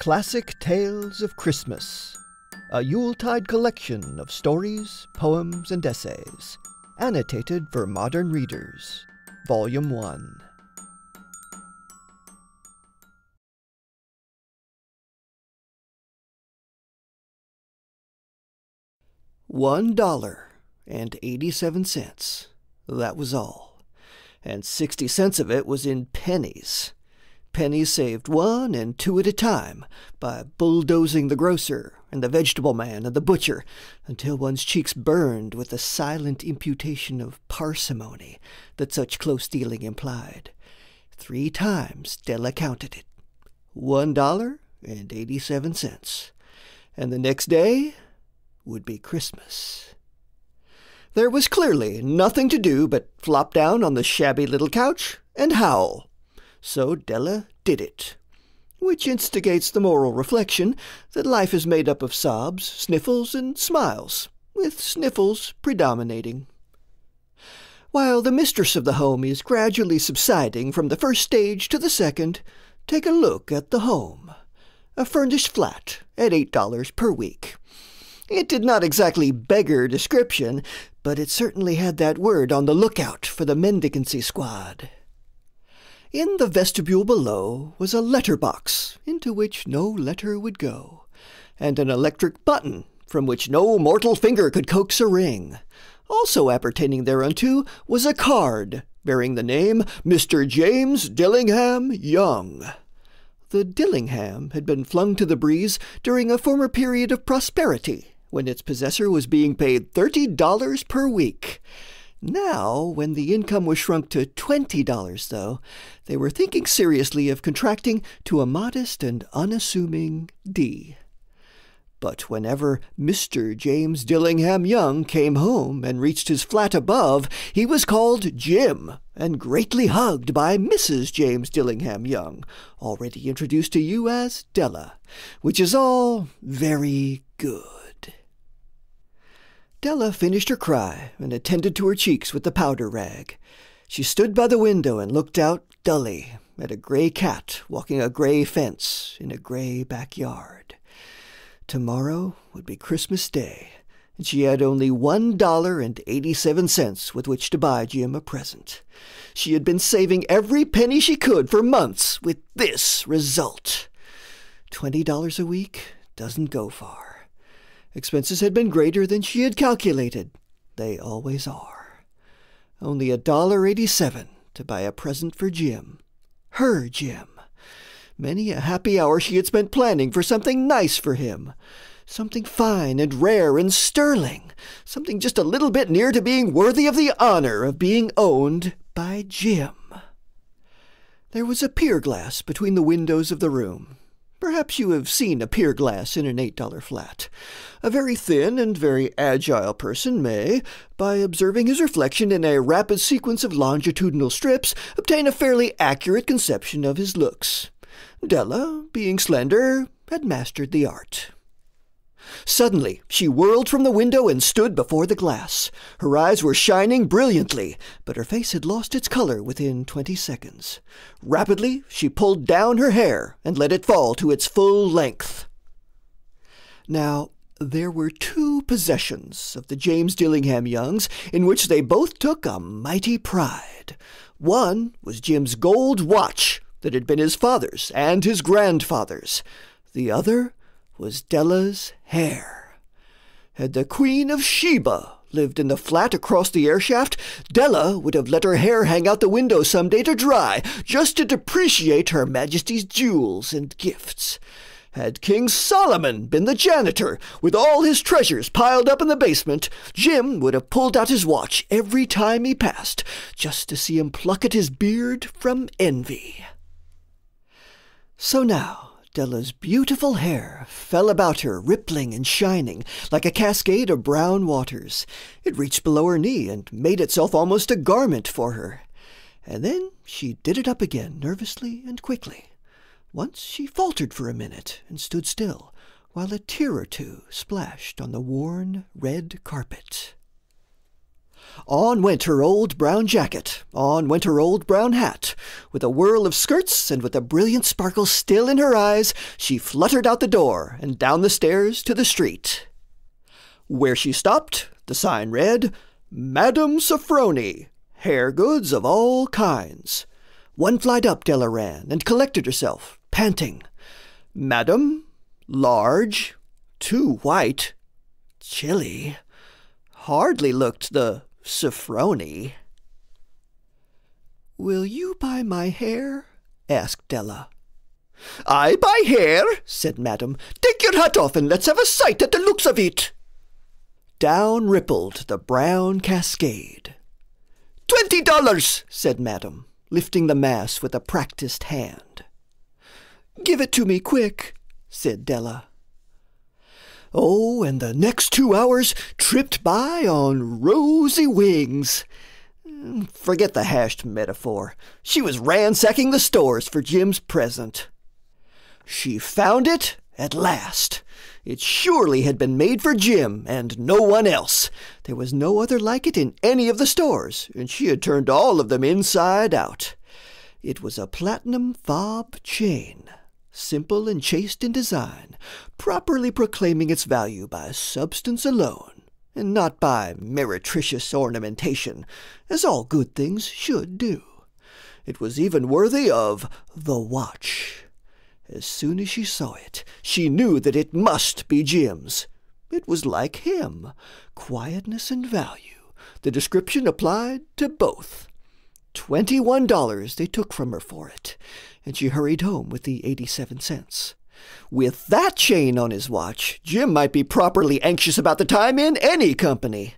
Classic Tales of Christmas, a Yuletide collection of stories, poems, and essays, annotated for modern readers, Volume 1. One dollar and eighty-seven cents. That was all. And sixty cents of it was in pennies pennies saved one and two at a time by bulldozing the grocer and the vegetable man and the butcher until one's cheeks burned with the silent imputation of parsimony that such close dealing implied. Three times Della counted it. One dollar and eighty-seven cents. And the next day would be Christmas. There was clearly nothing to do but flop down on the shabby little couch and howl so Della did it. Which instigates the moral reflection that life is made up of sobs, sniffles, and smiles, with sniffles predominating. While the mistress of the home is gradually subsiding from the first stage to the second, take a look at the home. A furnished flat at $8 per week. It did not exactly beggar description, but it certainly had that word on the lookout for the mendicancy squad. In the vestibule below was a letter box into which no letter would go, and an electric button from which no mortal finger could coax a ring. Also appertaining thereunto was a card bearing the name Mr. James Dillingham Young. The Dillingham had been flung to the breeze during a former period of prosperity, when its possessor was being paid thirty dollars per week. Now, when the income was shrunk to $20, though, they were thinking seriously of contracting to a modest and unassuming D. But whenever Mr. James Dillingham Young came home and reached his flat above, he was called Jim and greatly hugged by Mrs. James Dillingham Young, already introduced to you as Della, which is all very good. Della finished her cry and attended to her cheeks with the powder rag. She stood by the window and looked out dully at a gray cat walking a gray fence in a gray backyard. Tomorrow would be Christmas Day, and she had only one dollar and eighty-seven cents with which to buy Jim a present. She had been saving every penny she could for months with this result. Twenty dollars a week doesn't go far. Expenses had been greater than she had calculated. They always are. Only a dollar eighty-seven to buy a present for Jim. Her Jim. Many a happy hour she had spent planning for something nice for him. Something fine and rare and sterling. Something just a little bit near to being worthy of the honor of being owned by Jim. There was a pier glass between the windows of the room. Perhaps you have seen a pier glass in an $8 flat. A very thin and very agile person may, by observing his reflection in a rapid sequence of longitudinal strips, obtain a fairly accurate conception of his looks. Della, being slender, had mastered the art. Suddenly, she whirled from the window and stood before the glass. Her eyes were shining brilliantly, but her face had lost its color within twenty seconds. Rapidly, she pulled down her hair and let it fall to its full length. Now, there were two possessions of the James Dillingham Youngs in which they both took a mighty pride. One was Jim's gold watch that had been his father's and his grandfather's. The other was Della's hair. Had the Queen of Sheba lived in the flat across the airshaft, Della would have let her hair hang out the window some day to dry, just to depreciate Her Majesty's jewels and gifts. Had King Solomon been the janitor, with all his treasures piled up in the basement, Jim would have pulled out his watch every time he passed, just to see him pluck at his beard from envy. So now, Della's beautiful hair fell about her, rippling and shining, like a cascade of brown waters. It reached below her knee and made itself almost a garment for her. And then she did it up again nervously and quickly. Once she faltered for a minute and stood still, while a tear or two splashed on the worn red carpet. On went her old brown jacket, on went her old brown hat. With a whirl of skirts and with a brilliant sparkle still in her eyes, she fluttered out the door and down the stairs to the street. Where she stopped, the sign read, Madame Sofronie, hair goods of all kinds. One flight up Della ran and collected herself, panting. Madam, large, too white, chilly, hardly looked the Sofronie. Will you buy my hair? asked Della. I buy hair, said Madam. Take your hat off and let's have a sight at the looks of it. Down rippled the brown cascade. Twenty dollars, said Madam, lifting the mass with a practiced hand. Give it to me quick, said Della. Oh, and the next two hours tripped by on rosy wings. Forget the hashed metaphor. She was ransacking the stores for Jim's present. She found it at last. It surely had been made for Jim and no one else. There was no other like it in any of the stores, and she had turned all of them inside out. It was a platinum fob chain simple and chaste in design, properly proclaiming its value by substance alone, and not by meretricious ornamentation, as all good things should do. It was even worthy of the watch. As soon as she saw it, she knew that it must be Jim's. It was like him, quietness and value. The description applied to both. Twenty-one dollars they took from her for it, and she hurried home with the 87 cents. With that chain on his watch, Jim might be properly anxious about the time in any company.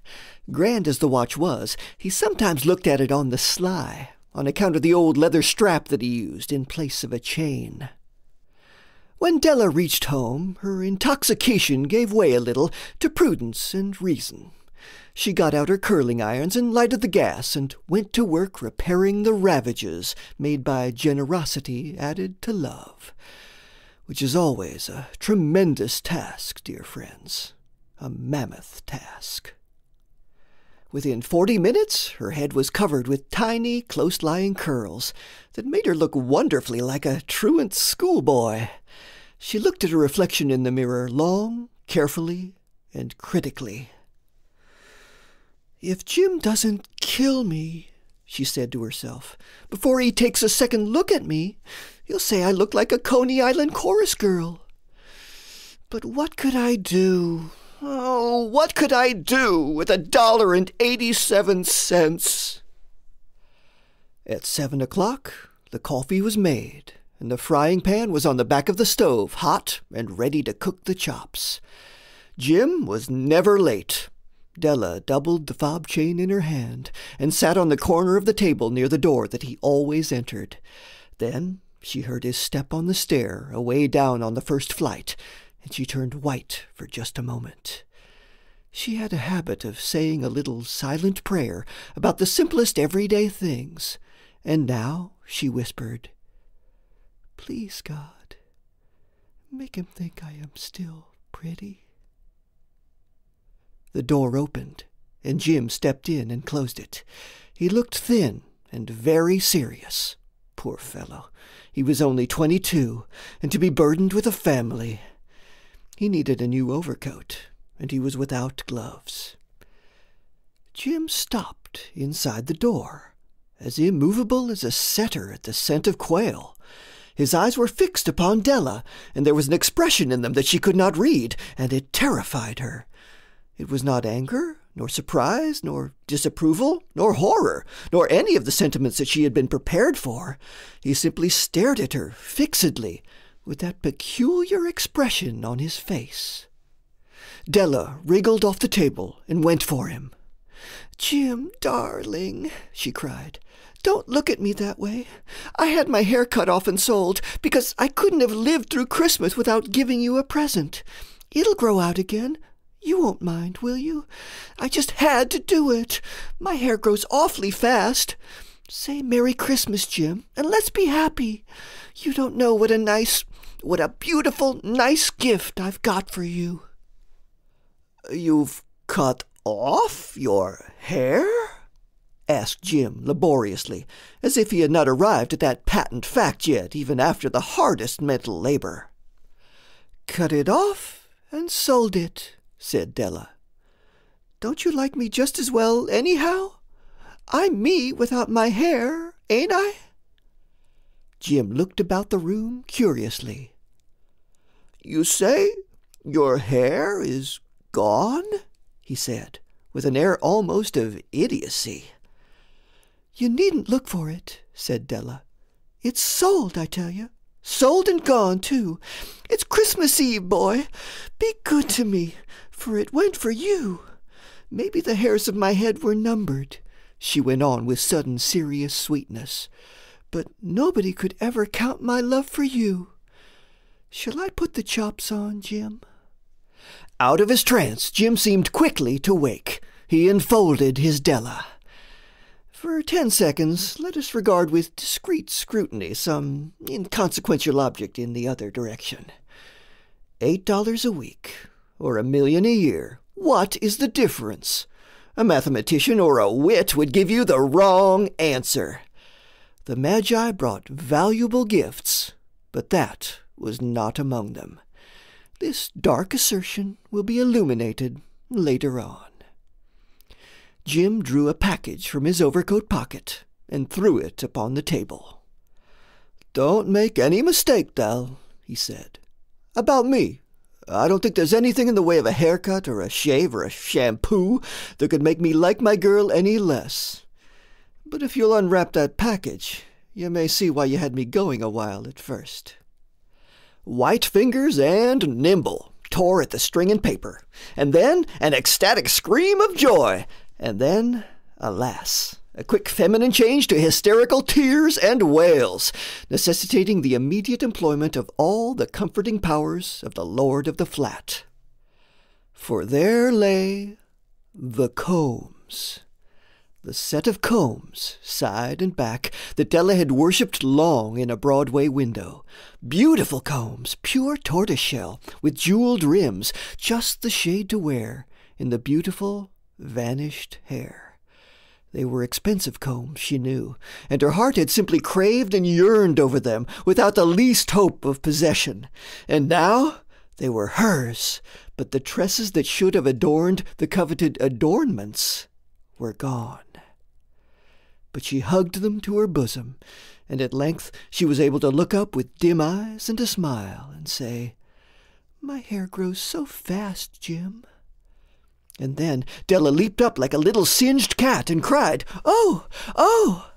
Grand as the watch was, he sometimes looked at it on the sly, on account of the old leather strap that he used in place of a chain. When Della reached home, her intoxication gave way a little to prudence and reason. She got out her curling irons and lighted the gas and went to work repairing the ravages made by generosity added to love, which is always a tremendous task, dear friends, a mammoth task. Within forty minutes, her head was covered with tiny, close lying curls that made her look wonderfully like a truant schoolboy. She looked at her reflection in the mirror long, carefully, and critically. If Jim doesn't kill me, she said to herself, before he takes a second look at me, he'll say I look like a Coney Island chorus girl. But what could I do? Oh, what could I do with a dollar and eighty-seven cents? At seven o'clock, the coffee was made, and the frying pan was on the back of the stove, hot and ready to cook the chops. Jim was never late. Della doubled the fob chain in her hand and sat on the corner of the table near the door that he always entered. Then she heard his step on the stair away down on the first flight, and she turned white for just a moment. She had a habit of saying a little silent prayer about the simplest everyday things, and now she whispered, Please, God, make him think I am still pretty. The door opened, and Jim stepped in and closed it. He looked thin and very serious. Poor fellow. He was only twenty-two, and to be burdened with a family. He needed a new overcoat, and he was without gloves. Jim stopped inside the door, as immovable as a setter at the scent of quail. His eyes were fixed upon Della, and there was an expression in them that she could not read, and it terrified her. It was not anger, nor surprise, nor disapproval, nor horror, nor any of the sentiments that she had been prepared for. He simply stared at her fixedly, with that peculiar expression on his face. Della wriggled off the table and went for him. Jim, darling, she cried, don't look at me that way. I had my hair cut off and sold because I couldn't have lived through Christmas without giving you a present. It'll grow out again, you won't mind, will you? I just had to do it. My hair grows awfully fast. Say Merry Christmas, Jim, and let's be happy. You don't know what a nice, what a beautiful, nice gift I've got for you. You've cut off your hair? asked Jim laboriously, as if he had not arrived at that patent fact yet, even after the hardest mental labor. Cut it off and sold it, said Della. Don't you like me just as well, anyhow? I'm me without my hair, ain't I? Jim looked about the room curiously. You say your hair is gone? he said, with an air almost of idiocy. You needn't look for it, said Della. It's sold, I tell you. Sold and gone, too. It's Christmas Eve, boy. Be good to me, for it went for you. Maybe the hairs of my head were numbered, she went on with sudden serious sweetness. But nobody could ever count my love for you. Shall I put the chops on, Jim? Out of his trance, Jim seemed quickly to wake. He enfolded his Della. For ten seconds, let us regard with discreet scrutiny some inconsequential object in the other direction. Eight dollars a week, or a million a year, what is the difference? A mathematician or a wit would give you the wrong answer. The Magi brought valuable gifts, but that was not among them. This dark assertion will be illuminated later on. Jim drew a package from his overcoat pocket and threw it upon the table. Don't make any mistake, Dell, he said. About me. I don't think there's anything in the way of a haircut or a shave or a shampoo that could make me like my girl any less. But if you'll unwrap that package, you may see why you had me going a while at first. White fingers and nimble tore at the string and paper, and then an ecstatic scream of joy and then, alas, a quick feminine change to hysterical tears and wails, necessitating the immediate employment of all the comforting powers of the Lord of the Flat. For there lay the combs. The set of combs, side and back, that Della had worshipped long in a Broadway window. Beautiful combs, pure tortoiseshell, with jeweled rims, just the shade to wear in the beautiful vanished hair. They were expensive combs, she knew, and her heart had simply craved and yearned over them without the least hope of possession. And now they were hers, but the tresses that should have adorned the coveted adornments were gone. But she hugged them to her bosom, and at length she was able to look up with dim eyes and a smile and say, My hair grows so fast, Jim. And then Della leaped up like a little singed cat and cried, Oh! Oh!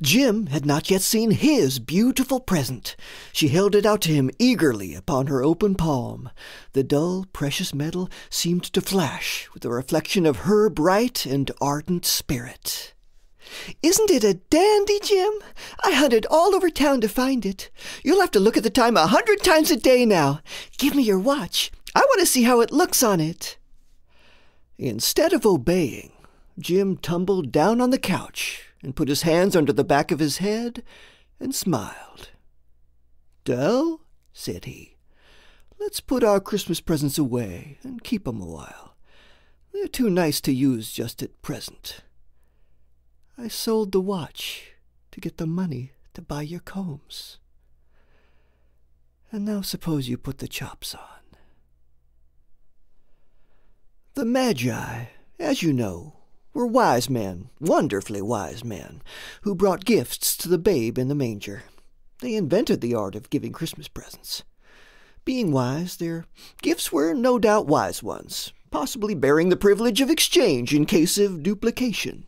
Jim had not yet seen his beautiful present. She held it out to him eagerly upon her open palm. The dull, precious metal seemed to flash with the reflection of her bright and ardent spirit. Isn't it a dandy, Jim? I hunted all over town to find it. You'll have to look at the time a hundred times a day now. Give me your watch. I want to see how it looks on it. Instead of obeying, Jim tumbled down on the couch and put his hands under the back of his head and smiled. Dell, said he, let's put our Christmas presents away and keep 'em a while. They're too nice to use just at present. I sold the watch to get the money to buy your combs. And now suppose you put the chops on. The Magi, as you know, were wise men, wonderfully wise men, who brought gifts to the babe in the manger. They invented the art of giving Christmas presents. Being wise, their gifts were no doubt wise ones, possibly bearing the privilege of exchange in case of duplication.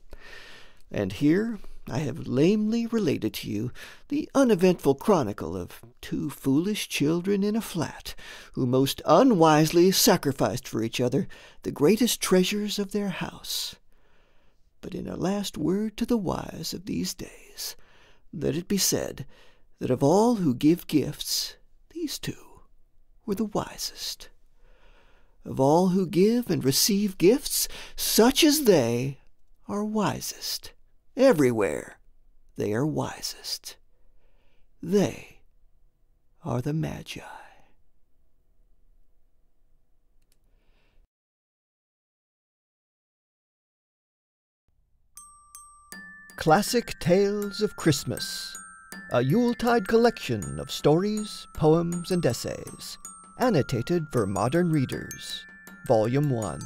And here I have lamely related to you the uneventful chronicle of two foolish children in a flat, who most unwisely sacrificed for each other the greatest treasures of their house. But in a last word to the wise of these days, let it be said that of all who give gifts, these two were the wisest. Of all who give and receive gifts, such as they are wisest. Everywhere they are wisest. They are the Magi. Classic Tales of Christmas, a Yuletide collection of stories, poems, and essays, annotated for modern readers, Volume 1.